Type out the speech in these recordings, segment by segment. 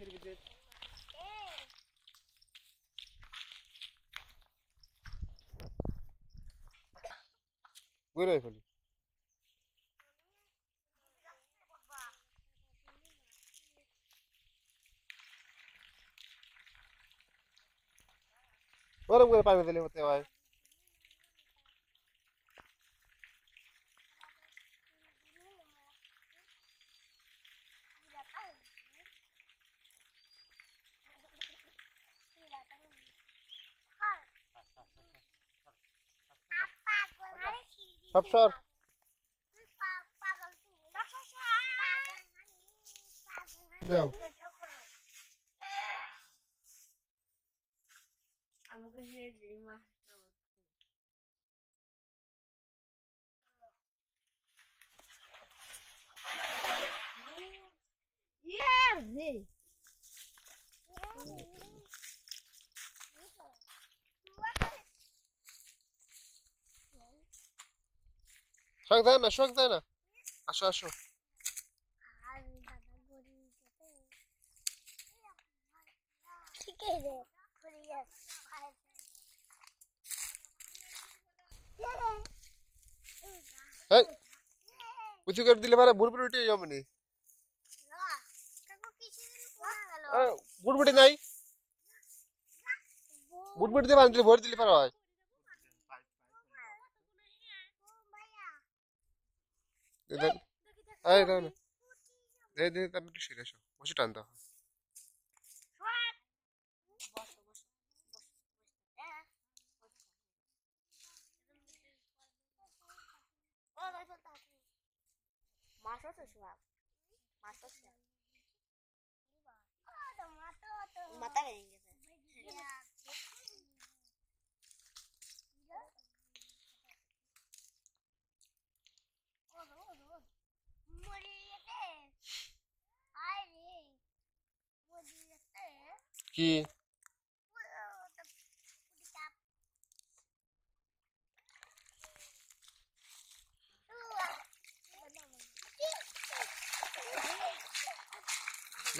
গাছের ভিতরে ঘুরে ফেলি গরম করে পানি দিলে হতে হয় সব সর দাও আমাকে শখ দেয় না শখ দেয় না আসো আসো উঁচু করে দিলে পারে বুড়বুড়ি উঠে যাবে নি নাই বুড়বুড়ি দিয়ে দিলে ভরে দিলে পারে হয় দে দেন এই দাও না দে দে তুমি একটু সরে আসো বসে টান দাও। সব মাথা গেছে। কি?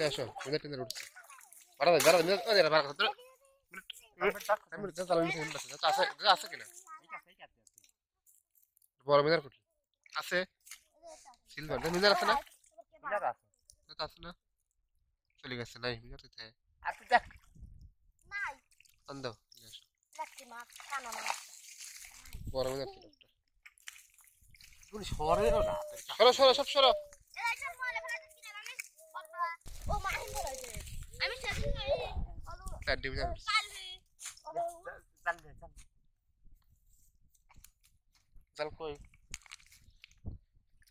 আসো মিনিট টেন্ডার উঠছে। বাড়া বাড়া মিনিট আরে বাড়া ধরো মিনিট মিনিট চালা মিনিট আছে আছে কিনা বড় মিনার কুটি আছে? সিলভার মিনার আছে না? মিনার আছে। আছে না? চলে গেছে নাই মিনার থাকে আর তুই দেখ। মাছ কানা। তুই সরেও না। সরো সরো সব সরো। কই?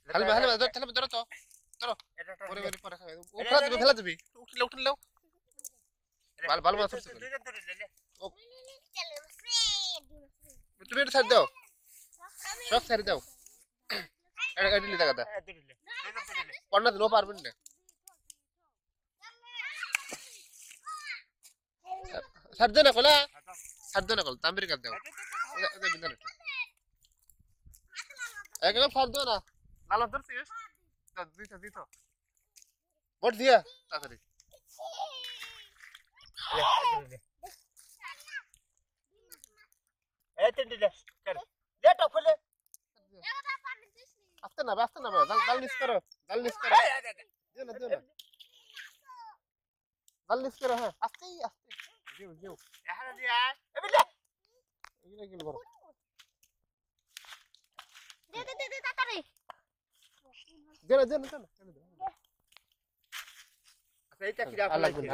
খালি খালি ধরো তাহলে ধরো তো। এটা পরে পরে পরে খাবে। ও ফেলা দিবি ফেলা দিবি। উঠলে উঠলে। ভালো ভালো মাছ উঠছে তুমি এটা ছাড় দাও। সব ছাড় দাও। এটা এটা লিদা কথা পড়না দিলেও পারবেন না। ছাড় দে না কলা। ছাড় দে না কল তাম্বির কাট দাও। একদম ছাড় দাও না। লালা ধরছিস? দাও দিতো দিতো বট দিয়া। তাড়াতাড়ি। আস্তে না আস্তে না জাল জাল নিস করো জাল নিস করো দিও না দিও না জাল নিস করো হ্যাঁ আস্তে আস্তে দিও দিও এগুলো এগুলো করো দে দে দে দে তাড়াতাড়ি দিও না দিও না দিও না এইটা কি আর লাগবে না, আর লাগবে না।